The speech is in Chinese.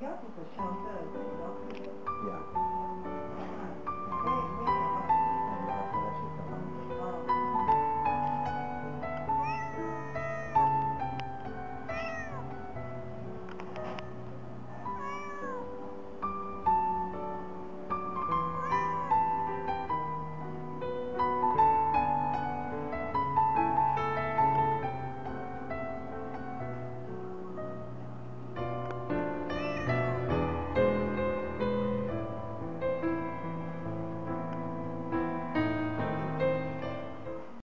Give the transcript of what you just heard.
要不就挑个。